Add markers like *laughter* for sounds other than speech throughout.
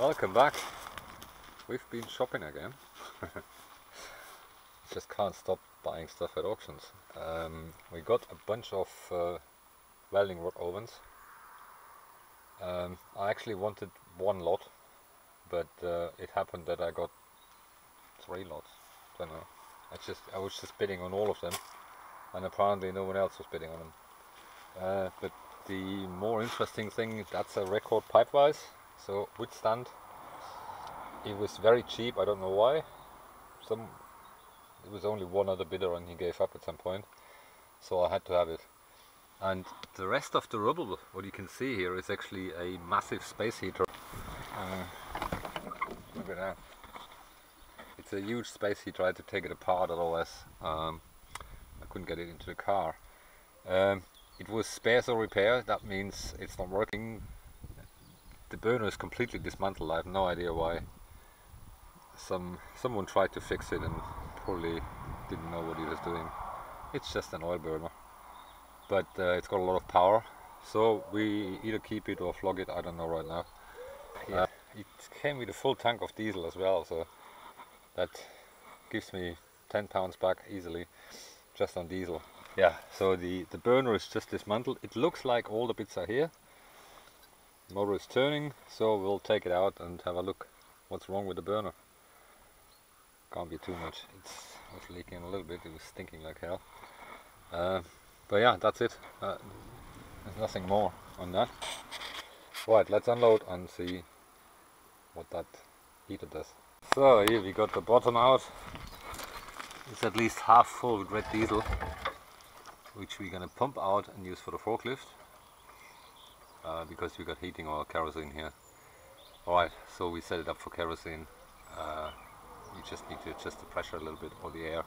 Welcome back. We've been shopping again. *laughs* Just can't stop buying stuff at auctions. Um, we got a bunch of uh, welding rod ovens. Um, I actually wanted one lot, but uh, it happened that I got three lots. I Don't know. I just I was just bidding on all of them, and apparently no one else was bidding on them. Uh, but the more interesting thing that's a record pipe vise, so wood stand. It was very cheap. I don't know why. Some it was only one other bidder and he gave up at some point, so I had to have it. And the rest of the rubble, what you can see here, is actually a massive space heater. Uh, look at that. It's a huge space heater. I had to take it apart, otherwise um, I couldn't get it into the car. Um, it was spares or repair. That means it's not working. The burner is completely dismantled. I have no idea why. Some someone tried to fix it and probably didn't know what he was doing. It's just an oil burner, but uh, it's got a lot of power. So we either keep it or flog it. I don't know right now. Yeah, it came with a full tank of diesel as well, so that gives me 10 pounds back easily just on diesel. Yeah, so the, the burner is just dismantled. It looks like all the bits are here. Motor is turning, so we'll take it out and have a look what's wrong with the burner. Can't be too much. It's was leaking a little bit. It was stinking like hell. Uh, but yeah, that's it. Uh, there's nothing more on that. Right, let's unload and see what that heater does. So here we got the bottom out. It's at least half full with red diesel, which we're gonna pump out and use for the forklift. Uh, because we got heating oil kerosene here. Alright, so we set it up for kerosene. Uh, you just need to adjust the pressure a little bit or the air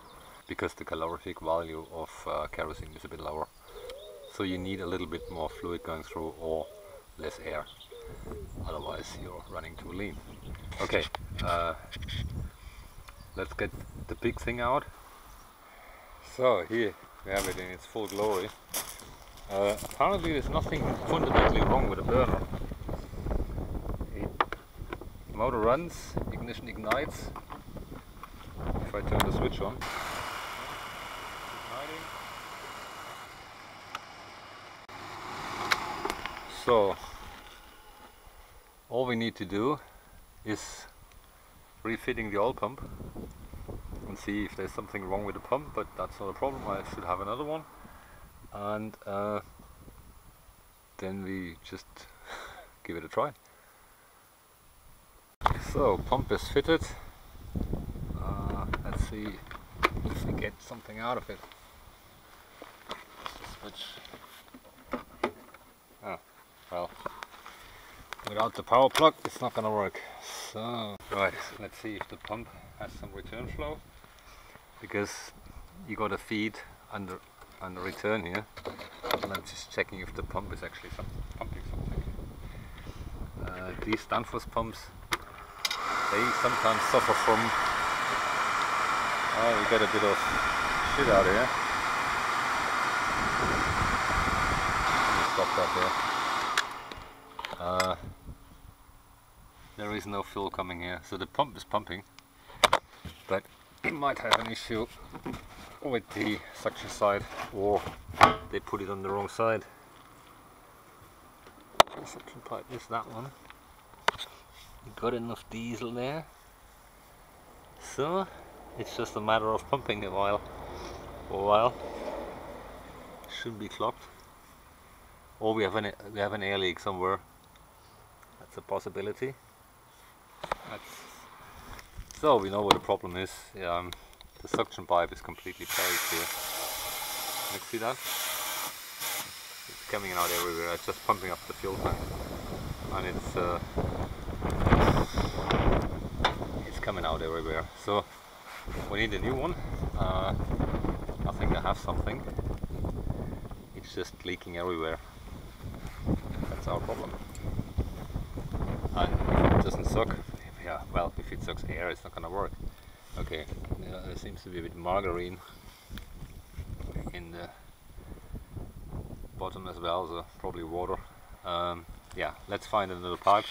because the calorific value of uh, kerosene is a bit lower. So you need a little bit more fluid going through or less air. Otherwise you're running too lean. Okay, uh, let's get the big thing out. So here we have it in its full glory. Uh, apparently there's nothing fundamentally wrong with the burner. It, motor runs, ignition ignites. If I turn the switch on. So all we need to do is refitting the oil pump and see if there's something wrong with the pump but that's not a problem I should have another one and uh, then we just *laughs* give it a try. So pump is fitted. Uh, let's see if we get something out of it. Switch. Oh well without the power plug it's not gonna work. So right let's see if the pump has some return flow. Because you got a feed under and return here and I'm just checking if the pump is actually some, pumping something. Uh, these Danfoss pumps they sometimes suffer from oh we get a bit of shit out here. Stop that there. Uh, there is no fuel coming here so the pump is pumping might have an issue with the suction side or they put it on the wrong side. The suction pipe is that one. Got enough diesel there. So it's just a matter of pumping a while for a while. Shouldn't be clogged. Or we have an we have an air leak somewhere. That's a possibility. That's so we know what the problem is. Um, the suction pipe is completely buried here. You see that? It's coming out everywhere. It's just pumping up the fuel tank, and it's uh, it's coming out everywhere. So we need a new one. Uh, I think I have something. It's just leaking everywhere. That's our problem. And it doesn't suck, yeah, well, if it sucks air, it's not gonna work. Okay, yeah, there seems to be a bit margarine in the bottom as well, so probably water. Um, yeah, let's find another pipe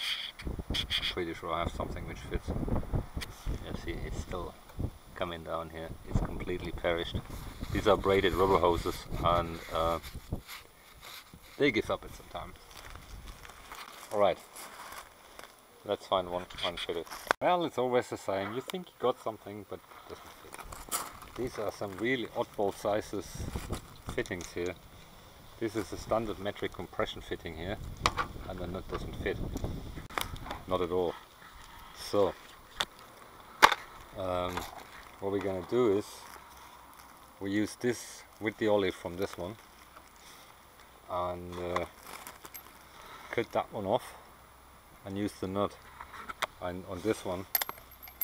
I'm pretty sure I have something which fits. You see, it's still coming down here. It's completely perished. These are braided rubber hoses and uh, they give up at some time. Alright, let's find one one unfitted. Well, it's always the same. You think you got something, but it doesn't fit. These are some really oddball sizes fittings here. This is a standard metric compression fitting here, and the nut doesn't fit. Not at all. So, um, what we're gonna do is we use this with the olive from this one and uh, cut that one off and use the nut and on this one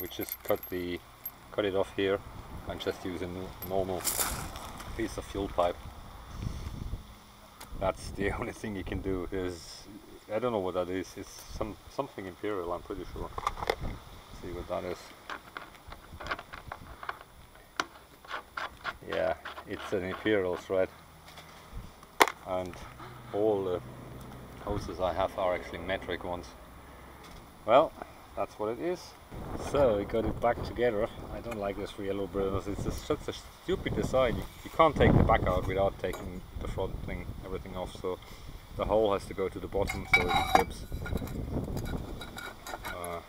we just cut the cut it off here and just use a normal piece of fuel pipe. That's the *laughs* only thing you can do is I don't know what that is. It's some something imperial I'm pretty sure. Let's see what that is. Yeah it's an imperial thread and all the hoses I have are actually metric ones well that's what it is so we got it back together I don't like this Riello burners it's just such a stupid design you, you can't take the back out without taking the front thing everything off so the hole has to go to the bottom so it clips uh,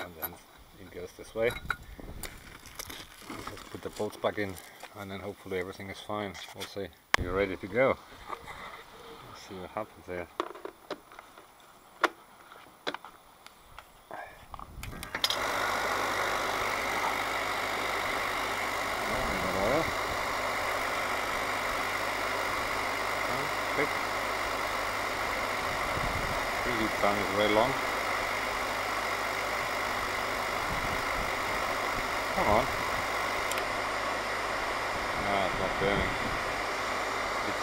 and then it goes this way just put the bolts back in and then hopefully everything is fine. We'll see. You're ready to go. Let's see what happens here. Quick. Preheat time is very long. Come on it's not burning. Its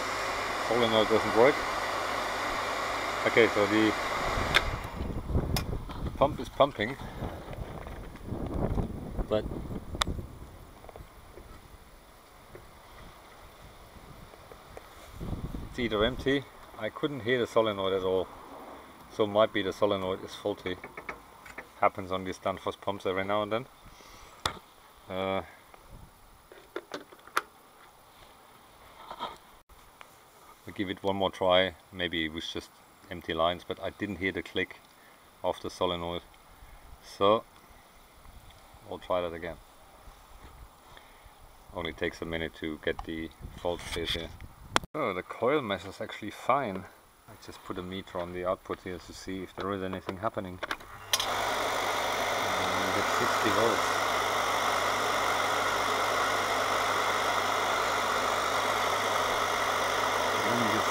solenoid doesn't work. Okay, so the pump is pumping, but it's either empty. I couldn't hear the solenoid at all, so might be the solenoid is faulty. Happens on these Danfoss pumps every now and then. Uh, I'll give it one more try. Maybe it was just empty lines, but I didn't hear the click of the solenoid. So we'll try that again. Only takes a minute to get the fault here. Oh, the coil mesh is actually fine. Just put a meter on the output here to see if there is anything happening. And get 60 volts.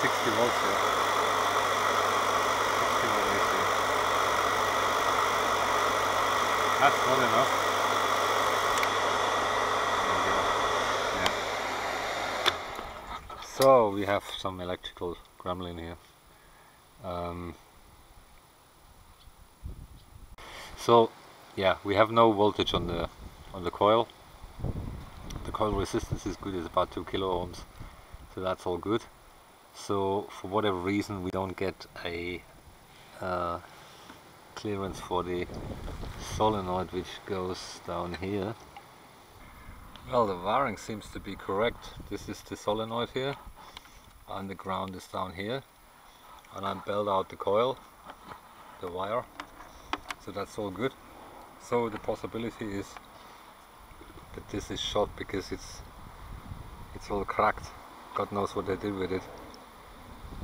60 volts here. 60 volt AC. That's not enough. Yeah. So we have some electrical gremlin here. Um, so yeah, we have no voltage on the on the coil. The coil resistance is good, it's about 2 kilo ohms, so that's all good. So for whatever reason we don't get a uh, clearance for the solenoid which goes down here. Well the wiring seems to be correct. This is the solenoid here. And the ground is down here and I belled out the coil the wire so that's all good so the possibility is that this is shot because it's it's all cracked God knows what they did with it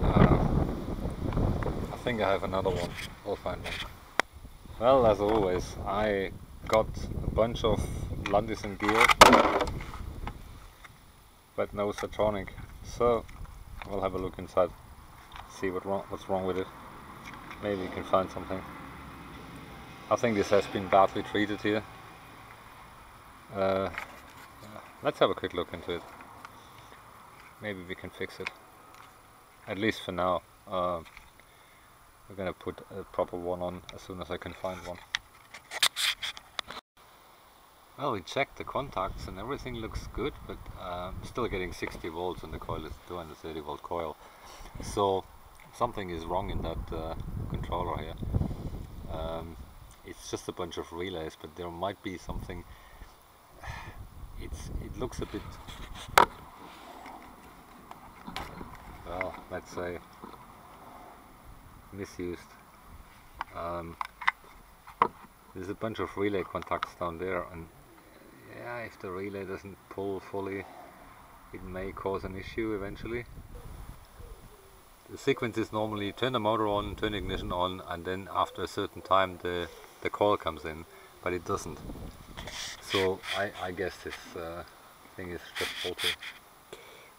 uh, I think I have another one. I'll find one. Well, as always, I got a bunch of Landis+Gyr, but no Satronic. So we'll have a look inside, see what wrong, what's wrong with it. Maybe we can find something. I think this has been badly treated here. Uh, let's have a quick look into it. Maybe we can fix it at least for now. Uh, we're gonna put a proper one on as soon as I can find one. Well, we checked the contacts and everything looks good, but uh, still getting 60 volts on the coil is 230 volt coil. So something is wrong in that uh, controller here. Um, it's just a bunch of relays, but there might be something. *sighs* It's it looks a bit well, let's say misused. Um, there's a bunch of relay contacts down there, and yeah, if the relay doesn't pull fully, it may cause an issue eventually. The sequence is normally turn the motor on, turn ignition on, and then after a certain time the the coil comes in, but it doesn't. So I, I guess this uh, thing is just faulty.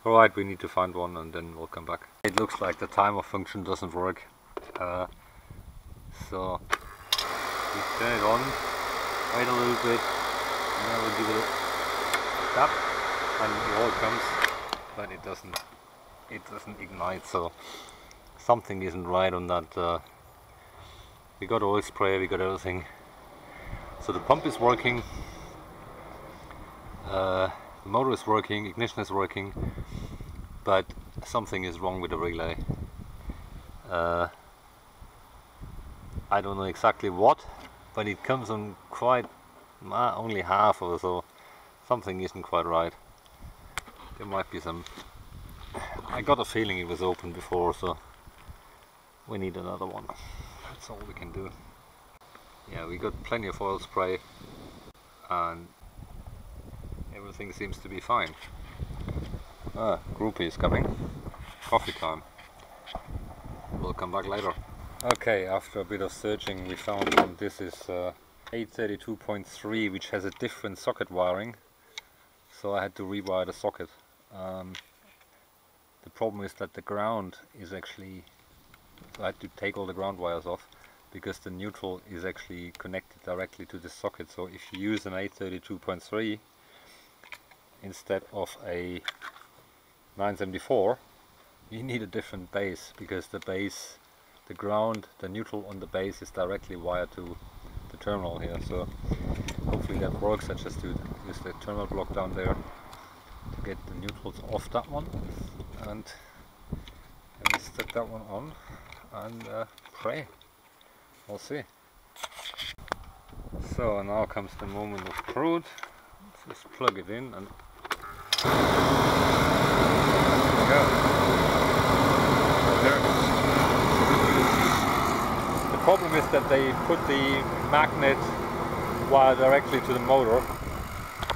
Alright, we need to find one and then we'll come back. It looks like the timer function doesn't work. Uh, so we turn it on, wait a little bit, and then we'll give it a tap and the oil comes, but it doesn't it doesn't ignite so something isn't right on that uh, we got oil spray, we got everything. So the pump is working uh, the motor is working, ignition is working but something is wrong with the relay. Uh, I don't know exactly what but it comes on quite uh, only half or so. Something isn't quite right. There might be some I got a feeling it was open before so we need another one. That's all we can do. Yeah we got plenty of oil spray and everything seems to be fine. Ah groupie is coming. Coffee time. We'll come back later. Okay after a bit of searching we found one. This is uh, 832.3 which has a different socket wiring. So I had to rewire the socket. Um, the problem is that the ground is actually I had to take all the ground wires off because the neutral is actually connected directly to the socket. So if you use an 832.3 instead of a 974 you need a different base because the base the ground the neutral on the base is directly wired to the terminal here. So hopefully that works. I just do use the terminal block down there to get the neutrals off that one and, stick that one on and uh, pray. We'll see. So now comes the moment of truth. Let's just plug it in and go. The problem is that they put the magnet wire directly to the motor,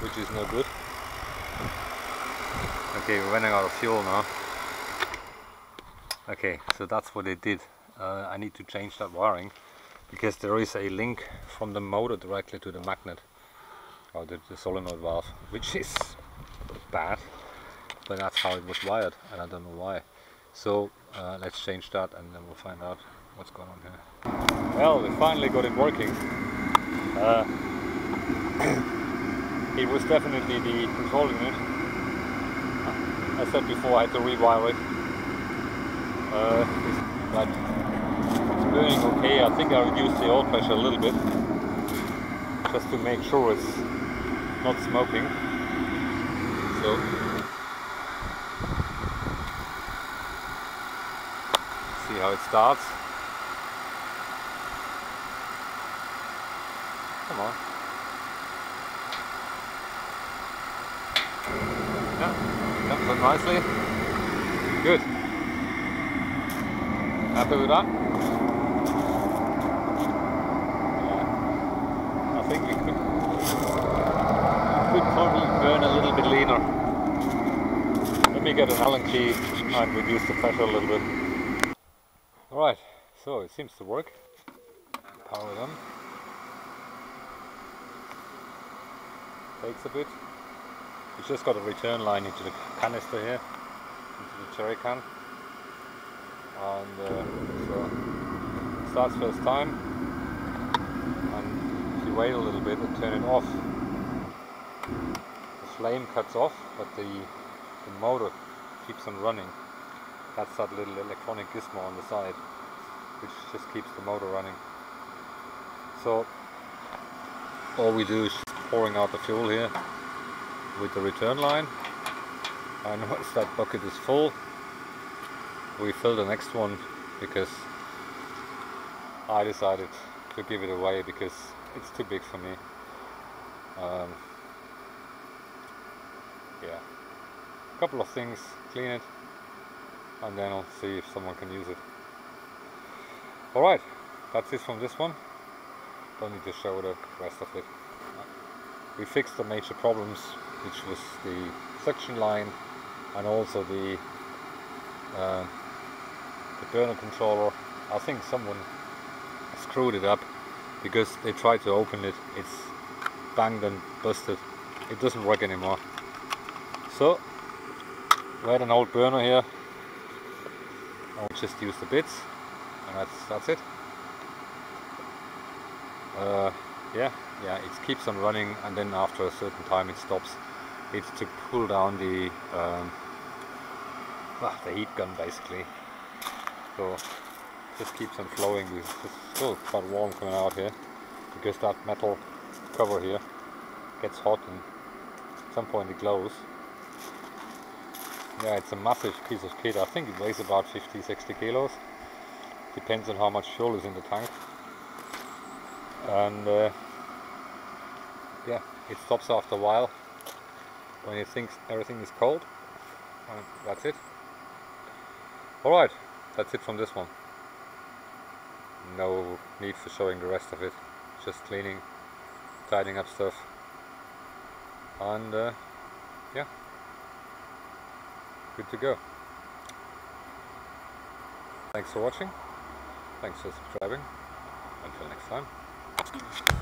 which is no good. Okay, we're running out of fuel now. Okay, so that's what they did. Uh, I need to change that wiring because there is a link from the motor directly to the magnet or the, the solenoid valve, which is bad, but that's how it was wired and I don't know why. So uh, let's change that and then we'll find out what's going on here. Well, we finally got it working. Uh, *coughs* it was definitely the control unit I said before I had to rewire it. Uh, but it's burning okay. I think I reduced the oil pressure a little bit just to make sure it's not smoking. So see how it starts. Come on. Comes nicely. Good. Happy with that? Yeah. I think we could, could probably burn a little bit leaner. Let me get an Allen key and reduce the pressure a little bit. Alright, so it seems to work. Power them. Takes a bit. It's just got a return line into the canister here, into the jerry can. And uh, so starts first time. And if you wait a little bit and turn it off, the flame cuts off, but the, the motor keeps on running. That's that little electronic gizmo on the side, which just keeps the motor running. So all we do is pouring out the fuel here with the return line and once that bucket is full we fill the next one because I decided to give it away because it's too big for me. Um, yeah, a couple of things, clean it, and then I'll see if someone can use it. Alright, that's it from this one. Don't need to show the rest of it. We fixed the major problems, which was the suction line and also the uh, the burner controller. I think someone screwed it up because they tried to open it. It's banged and busted. It doesn't work anymore. So we had an old burner here. I'll just use the bits and that's that's it. Uh, yeah, yeah, it keeps on running and then after a certain time it stops. It's to pull down the um, ah, the heat gun basically. So just keeps on flowing. It's still quite warm coming out here because that metal cover here gets hot and at some point it glows. Yeah, it's a massive piece of kit. I think it weighs about 50-60 kilos. Depends on how much fuel is in the tank. And uh, yeah, it stops after a while when it thinks everything is cold. And that's it. Alright, that's it from this one. No need for showing the rest of it. Just cleaning, tidying up stuff. And uh, yeah, good to go. Thanks for watching. Thanks for subscribing. Until next time.